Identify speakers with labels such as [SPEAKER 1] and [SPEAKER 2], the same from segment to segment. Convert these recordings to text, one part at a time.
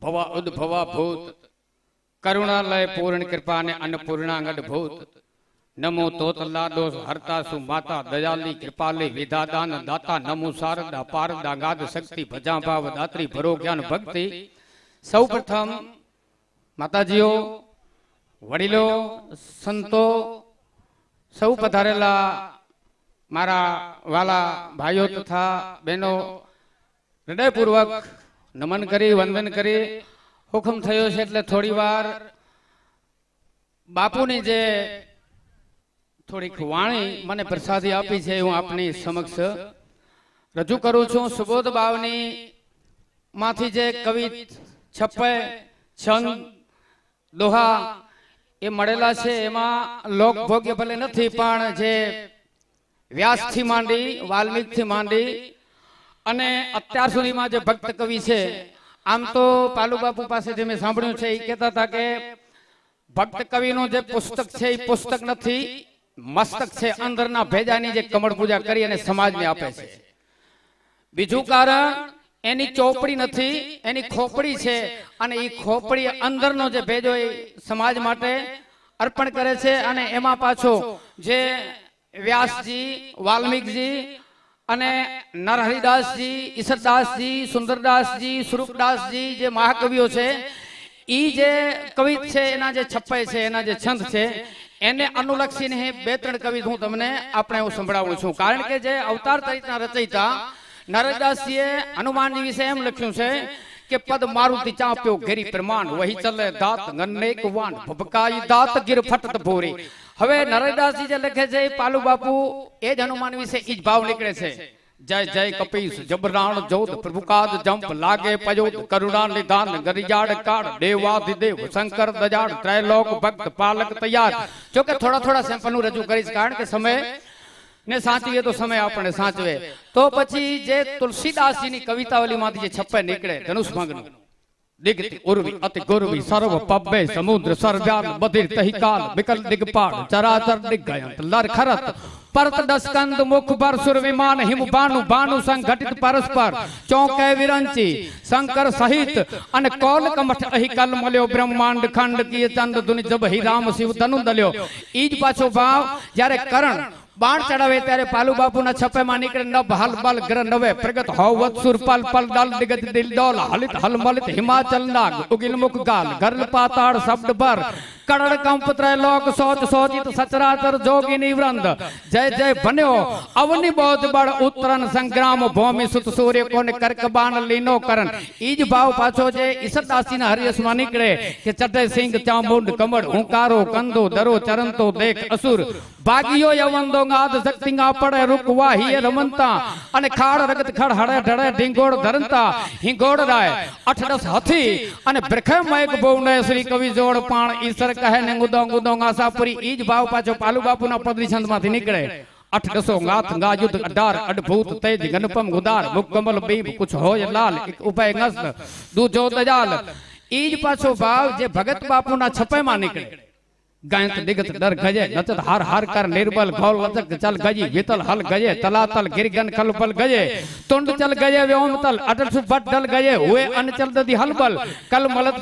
[SPEAKER 1] ભવા ઉદ્ભવા ભૂત. કરુણાલય પૂર્ણ કૃપા ને અન્નપૂર્ણાંગડ ભૂત. નમો તોતલા દોષ હરતા સુ માતા દયાલી કૃપાલી વિધાદાન દાતા નમો શારદા પારદા ગાદ શક્તિ ભજા ભાવ દાત્રી ભરો જ્ઞાન ભક્તિ. સૌ પ્રથમ માતાજીઓ, વડીલો, સંતો, સૌ પધારેલા મારા વાલા ભાઈઓ તથા બહેનો, હૃદયપૂર્વક નમન કરી, વંદન કરી, હુકમ થયો છે એટલે થોડી વાર બાપુની જે થોડીક વાણી મને પ્રસાદી આપી છે હું આપની સમક્ષ રજૂ કરું છું. સુબોધ બાવની માંથી જે કવિ છપ્પે છંદ દોહા એ મળેલા છે, એમાં લોકભોગ્ય ભલે નથી, પણ જે વ્યાસથી માંડી, વાલ્મીકથી માંડી અને અત્યાર સુધીમાં જે ભક્ત કવિ છે આમ તો પાલુ બાપુ પાસેથી મેં સાંભળ્યું છે એ કહેતા હતા કે ભક્ત કવિનું જે પુસ્તક છે એ પુસ્તક નથી મસ્તક છે અંદરના ભેજાની જે કમળ પૂજા કરી અને સમાજને આપે છે. બીજું કારણ એની ચોપડી નથી એની ખોપડી છે અને એ ખોપડી અંદરનો જે ભેજો એ સમાજ માટે અર્પણ કરે છે અને એમાં પાછો જે વ્યાસજી વાલ્મીકજી અને નરહરિદાસજી ઈશ્વરદાસજી સુંદરદાસજી, સ્વરૂપદાસજી જે મહાકવિઓ છે, ઈ જે કવિ છે, એના જે છપ્પાઈ છે, એના જે છંદ છે, એને અનુલક્ષીને બે ત્રણ કવિ હું તમને આપણે હું સંભળાવું છું. કારણ કે જે અવતાર તરીકેના રચયિતા નરદાસજીએ હનુમાનજી વિશે એમ લખ્યું છે કે પદ મારુતિ ચાપ્યો ઘેરી પ્રમાણ વહી ચલે દાત ગન્નેક વાન ભબકાઈ દાત ગીર ફટત ભોરી હવે નરદાસજી જે લખે છે એ પાલુ બાપુ એ જ હનુમાન વિશે ઈ જ ભાવ નીકળે છે જય જય કપીશ જબરાણ જોત પ્રભુકાદ જંપ લાગે પયોત કરુણા નિદાન ગરિયાડ કાળ દેવાધિદેવ શંકર દજાડ ત્રૈલોક ભક્ત પાલક તૈયાર જો કે થોડા થોડા સેમ્પલ હું રજૂ કરીશ કારણ કે સમય ને સાચવીએ તો સમય આપણે સાચવે તો પછી જે તુલસીદાસજીની કવિતાવલીમાંથી જે છપ્પે નીકળે ધનુષ ભંગનું દિગતિ ઉર્વી અતિ ગુરવી સર્વ પબ્બે સમુદ્ર સરવ્યાન બધિર તહિકાલ વિકલ દિગપાળ ચરાચર દિગ્ગયંત લર ખરત પરત દસ્કંદ મુખ પર સુર વિમાન હિમ ભાનુ ભાનુ સંઘટિત પરસ્પર ચોકે વિરંચી શંકર સહિત અને કોલ કમઠ અહિકલ મળ્યો બ્રહ્માંડ ખંડ કીય ચંદ ધુનિ જબ હિ રામ શિવ તનુ દલ્યો ઈ જ પાછો ભાવ જ્યારે કરણ બાણ ચડાવે ત્યારે પાલુ બાપુના છપ્પેમાં નીકળે નભ હલ બલ ગ્ર નવે પ્રગટ હોવ વત્સુર પલ પલ દલ દિગત દિલ ડોલ હલિત હલમલિત હિમાચલ નાગ ઉગિલ મુખ ગાલ ગરલ પાતાળ શબ્દ ભર करण कंप त्रै लोक सोच सोचित सचराचर जोगी निवृंद। जय जय बन्यो। अवनि बहुत बड़ उत्तरन संग्राम भूमि सुत सूर्य कोन करक बाण लीनो करन ईज भाव पाछो जे इस दासी ना हरि मा निकले के चटे सिंह चामुंड कमड़, हुंकारो कंदो, दरो चरण तो देख असुर। बागियो यवन दोंगाद शक्तिंगा पड़े रुकवा ही रमनता अने खाड़ रगत खड़ हड़े ढड़े ढिंगोड़ धरनता हिंगोड़ राय, अठ दस हाथी। अने ब्रखे एक बोने श्री कवि जोड़ पाण ईश्वर કહે ને ગુદો ગુદો આશાપુરી ઈ જ ભાવ પાછો પાલુ બાપુના પદરી છંદમાંથી નીકળે અઠ દસો ગાથ ગાયુદ્ધ અઢાર અડભૂત તેજ ગણપમ ગુદાર મુખ કમલ બીબ કુછ હોય લાલ એક ઉપાય નસ્ત દૂજો દજાલ ઈ જ પાછો ભાવ જે ભગત બાપુના છપાઈમાં નીકળે ગાયંત દિગત દર ગજે નચત હાર હાર કર નિર્બલ ઘોલ લચક ચલ ગજી વિતલ હલ ગજે તલાતલ ગિરગન ખલબલ ગજે તુંડ ચલ ગજે વ્યોમ તલ અટલ સુ ભટ દલ ગજે હુએ અન ચલ દદી હલબલ કલ મલત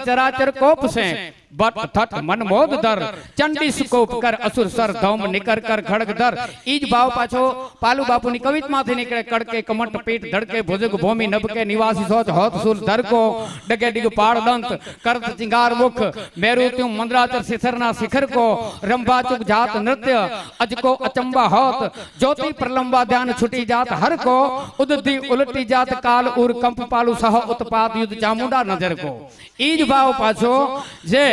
[SPEAKER 1] ચરાચર કોપ સે બટ થટ મન મોદ દર ચંડી સુકોપ કર અસુર સર ધોમ નિકર કર ખડગ દર ઈ જ ભાવ પાછો પાલુ બાપુની કવિતમાંથી નીકળે કડકે કમટ પીઠ ધડકે ભુજગ ભૂમિ નબકે નિવાસી સોચ હોત સુર ધરકો ડગે ડિગ પાડ દંત કરત ચિંગાર મુખ મેરુ ત્યું મંદરાચર શિખરના શિખર को रंभाचुक जात नृत्य अज को अचंबा होत ज्योति प्रलंबा ध्यान छुटी जात हर को उदती उलटी जात काल उर कंप पालु सह उत्पात युद्ध चामुंडा नजर को ईज भाव पाछो जे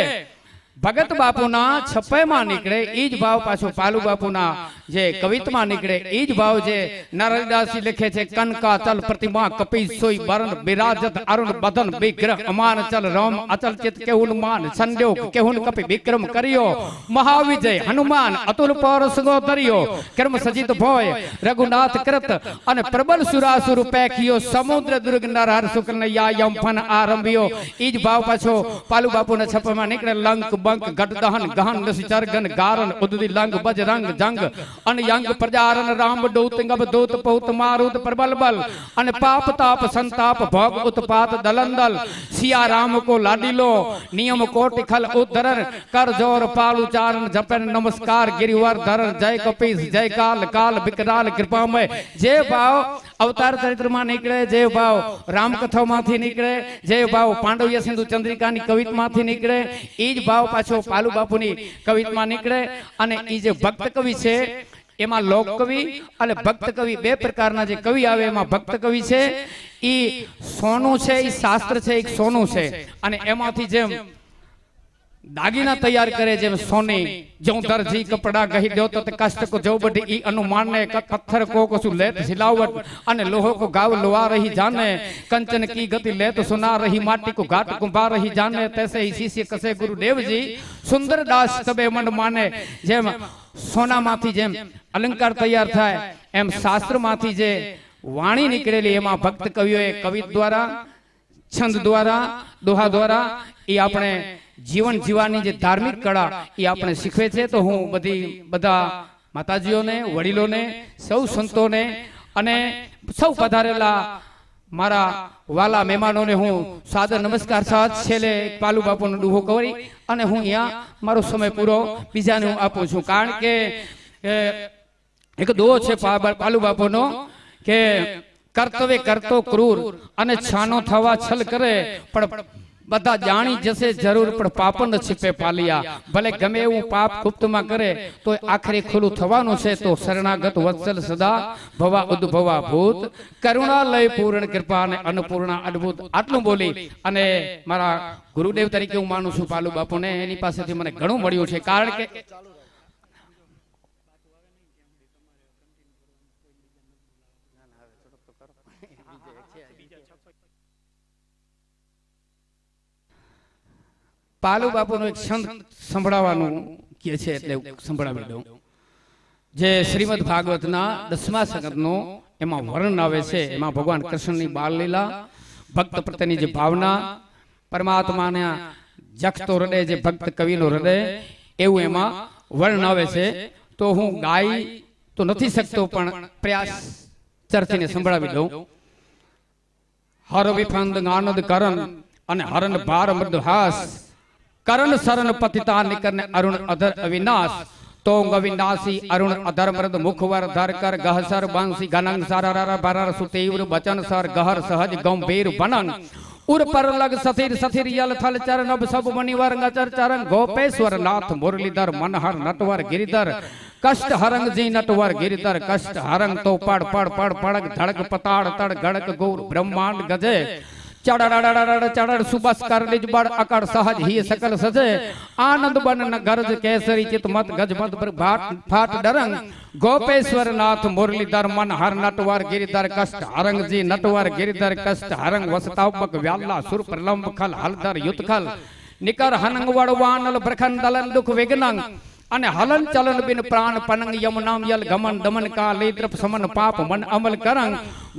[SPEAKER 1] ભગત બાપુના છપ્પેમાં નીકળે ઈ જ ભાવ પાછો પાલુ બાપુના જે કવિતમાં નીકળે ઈ જ ભાવ જે નારાયણદાસજી લખે છે કનકા ચલ પ્રતિમા કપી સોઈ બરણ બિરાજત અરુણ બદન વિગ્રહ અમાન ચલ રામ અચલ ચિત કેહુન માન સંડ્યો કેહુન કપી વિક્રમ કર્યો મહાવિજય હનુમાન અતુલ પૌરસ ગો દરિયો કર્મ સજિત ભોય રઘુનાથ કૃત અને પ્રબલ સુરાસુર પેખિયો સમુદ્ર દુર્ગ નરહર શુક્લ યા યમ ફન આરંભ્યો ઈ જ ભાવ પાછો પાલુ બાપુના છપ્પેમાં નીકળે લંક बंक गट दहन, गहन नसिचर गारन, उददी लंग, बज रंग, जंग। अन यंग प्रजारन, राम डोत गब दोत पहुत मारुत, प्रबल बल। अन पाप, ताप, संताप, भोग, उत्पात, दलंदल। सिया राम को लाडिलो नियम कोट खल उदरन कर ज़ोर पालु चारण, जपन, नमस्कार, गिरिवर धरन जय कपीस, जय काल काल विकराल कृपा में जय भाव અવતાર ચરિત્રમાં નીકળે, જે ભાવ રામકથામાંથી નીકળે, જે ભાવ પાંડવ્ય સિંધુ ચંદ્રિકાની કવિતમાંથી નીકળે એ જ ભાવ પાછો પાલુ બાપુની કવિતમાં નીકળે. અને એ જે ભક્ત કવિ છે, એમાં લોક કવિ અને ભક્ત કવિ બે પ્રકારના જે કવિ આવે, એમાં ભક્ત કવિ છે. એ સોનું છે એ શાસ્ત્ર છે, એક સોનું છે. અને એમાંથી જેમ दागिना तैयार करे जे सोने जो दर्जी कपड़ा कही दियो तो कष्ट को जो बट ई अनुमान ने का पत्थर को को सुलेत झिलावट अन लोहो को गाव लोआ रही जाने कंचन की गति ले सुना रही माटी को घाट कुंभा रही जाने तैसे ही शिष्य कसे गुरु देव जी सुंदर दास तबे मन माने जे सोना माथी जे अलंकार तैयार थाए एम शास्त्र माथी जे वाणी निकलेली एमा भक्त कवियो ए कवि द्वारा छंद द्वारा दोहा द्वारा ई अपने જીવન જીવવાની જે ધાર્મિક કળા એ આપણે શીખવે છે, તો હું બધી બધા માતાજીઓને, વડીલોને, સૌ સંતોને અને સૌ પધારેલા મારા વાલા મહેમાનોને હું સાદર નમસ્કાર સાથ છેલ્લે પાલુ બાપુનો ડૂહો કરી અને હું અહીંયા મારો સમય પૂરો બીજાને હું આપું છું. કારણ કે એક દોહ છે પાલુ બાપુનો કે, કર્તવ્ય કરતો ક્રૂર અને છાનો થવા છલ કરે, પણ બધા જાણી જશે જરૂર પણ પાપ ન છીપે પાલિયા. ભલે ગમે એવું પાપ ગુપ્તમાં કરે તો આખરે ખુલ્લું થવાનું છે તો શરણાગત વત્સલ સદા ભવા ઉદ્ભવા ભૂત કરુણાલય પૂર્ણ કૃપા અને અન્નપૂર્ણા અદ્ભુત. આટલું બોલી અને મારા ગુરુદેવ તરીકે હું માનું છું પાલુ બાપુને. એની પાસેથી મને ઘણું મળ્યું છે કારણ કે પાલુ બાપુનો એક છંદ સંભળાવવાનું કે છે એટલે સંભળાવી દઉં. જે શ્રીમદ ભાગવતના દસમા સંગતનો એમાં વર્ણન આવે છે. એમાં ભગવાન કૃષ્ણની બાળ લીલા ભક્ત પ્રત્યેની જે ભાવના પરમાત્માના જખતો હૃદય જે ભક્ત કવિનો હૃદય એવું એમાં વર્ણન આવે છે. તો હું ગાઈ તો નથી શકતો પણ પ્રયાસ ચર્ચીને સંભળાવી દઉં. હર વિફંદ આનંદ કરણ અને હરણ ભાર મૃદ હાસ करण शरण पतिता निकरण अरुण अधर अविनाश। तो अविनाशी, अरुण अधर मृद मुखवर धर कर गहसर बंसी घनंग सर भरर सुतीव्र बचन सर गहर सहज गंभीर बनंग उर पर लग सथिर सथिर यल थल चरण, अब सब मणिवर गचर चरण। गोपेश्वर नाथ, मुरलीधर, मनहर, नटवर गिरिधर। कष्ट हरंग जी नटवर गिरिधर, कष्ट हरंग तो पड़ पड़ पड़ पड़क धड़क पताड़ तड़ गड़क गोर ब्रह्मांड गजे। चढ़ चढ़ सहज ही सकल सजे। आनंद बन न केसरी चित मत गज मत फाट डरंग। गोपेश्वर नाथ मुरलीधर मन हर नटवर गिरिधर कष्ट हरंग जी नटवर गिरिधर कष्ट, हरंग वसतापक व्याला सुर प्रलंब खल, हलधर युत खल निकर हनंग वड़वानल ब्रखन दुख विघ्नंग। અને હલન ચલન બિન પ્રાણ પનંગ યમનામ યલ ગમન દમન કા લેદ્રપ સમન પાપ મન અમલ કરંગ.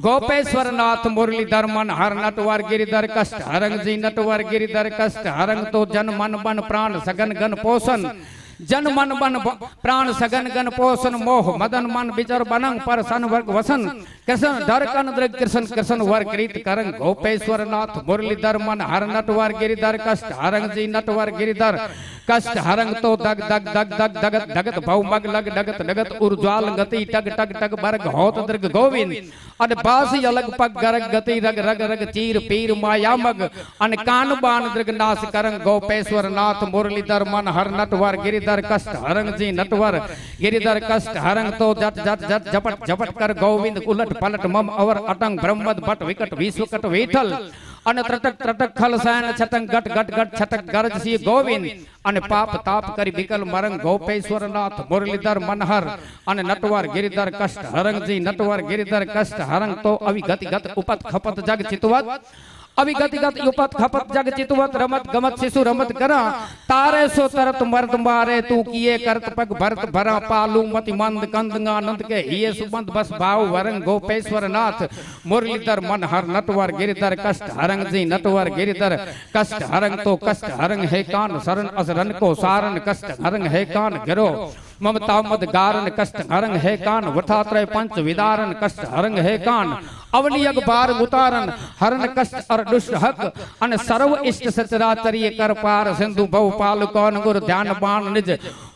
[SPEAKER 1] ગોપેશ્વર નાથ મુરલીધર મન હર નટવર ગિરિધર કષ્ટ. હરંગ જી નટવર ગિરિધર કષ્ટ. હરંગ તો જન મન બન પ્રાણ સગન ગન પોષણ. જન મન બન પ્રાણ સગન ગન પોષણ. મોહ મદન મન બિચર બનંગ પર સન વર્ગ વસન. कृष्ण धरकन द्रग कृष्ण कृष्ण वर कृत करंग गोपेश्वर नाथ मुरलीधर मन हर नट वर गिरिधर कष्ट हरंग जी नटवर गिरिधर कष्ट हरंग तो दग दग दग दग, दगत दगत भव मग लग, डगत डगत उर्ज्वाल, गति, टग टग टग, बर्ग, होत, दृग, गोविंद। अन बासी अलग पग, गरग, गति, रग रग रग, चीर, पीर, माया, मग। अन कान बान दृग नाश करंग गोपेश्वर नाथ मुरलीधर मन हर नट वर गिरिधर कष्ट हरंग जी नटवर। गिरिधर, कष्ट हरंग तो जट जट जट झपट झपट कर, गोविंद, उलट ઉલટ પલટ મમ અવર અટંગ બ્રહ્મદ ભટ્ટ વિકટ વિશ્વકટ વિઠલ અને ત્રટક ત્રટક ખલસાન છતંગ ગટ ગટ ગટ છતક ગરજ સી ગોવિંદ અને પાપ તાપ કરી વિકલ મરંગ ગોપેશ્વરનાથ મુરલીધર મનહર અને નટવર ગિરિધર કષ્ટ. હરંગજી નટવર ગિરિધર કષ્ટ. હરંગ તો અવિ ગતિ ગત ઉપત ખપત જગ ચિતવત. अभिगत गत युपत खपत जग चितवत रमत गमत शिशु रमत करा। तारे सो तरत मर्द मारे तू किए करत पग भरत भरा पालू मति मंद कंद आनंद के। हिये सुबंद बस भाव वरंग गोपेश्वर नाथ। मुरलीधर मन हर नटवर गिरधर कष्ट हरंग जी नटवर गिरधर। कष्ट हरंग तो कष्ट हरंग है कान शरण असरन को सारण कष्ट हरंग है कान गिरो। ममता मद गारन कष्ट हरंग है कान वठात्रय पंच विदारन कष्ट हरंग है कान। अवनि अगबार उतारन, हरन कष्ट और दुष्ट हक। अन सर्व इष्ट सचराचर्य कर पार सिंधु भव पाल कौन गुर ध्यान बाण निज।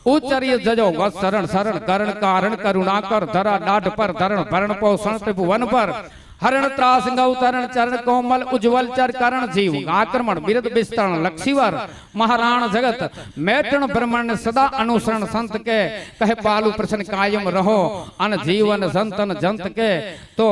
[SPEAKER 1] उच्चर्य जजो वस शरण करण, कारण करुणा कर। धरा डाढ़ पर धरण, भरण पो संस्कृप वन पर। हरण त्रास गौ तरण चरण, कोमल उज्जवल चर करण जीव, आक्रमण, बिरद विस्तरण लक्षीवर महाराण जगत मैठण ब्रह्मण सदा अनुसरण संत के, कहे पालू प्रश्न कायम रहो, अन जीवन संतन जंत के तो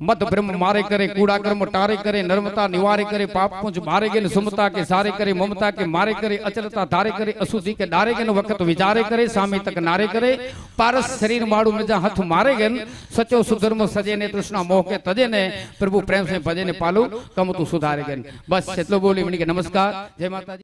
[SPEAKER 1] मत ब्रह्म मारे करे कूड़ा कर्म टारे करे, नर्मता निवारे करे पाप पुंज मारे गे सुमता के सारे करे, ममता के मारे करे, अचलता धारे करे अशुद्धि के डारे गे वक्त विचारे करे, सामी तक नारे करे, पारस शरीर माड़ू में जा हथ मारे गे सचो सुधर्म सजे ने, तृष्णा मोह के तजे ने, प्रभु प्रेम से भजे ने पालू कम तू सुधारे गे बस एतलो बोली मनी के नमस्कार, जय माता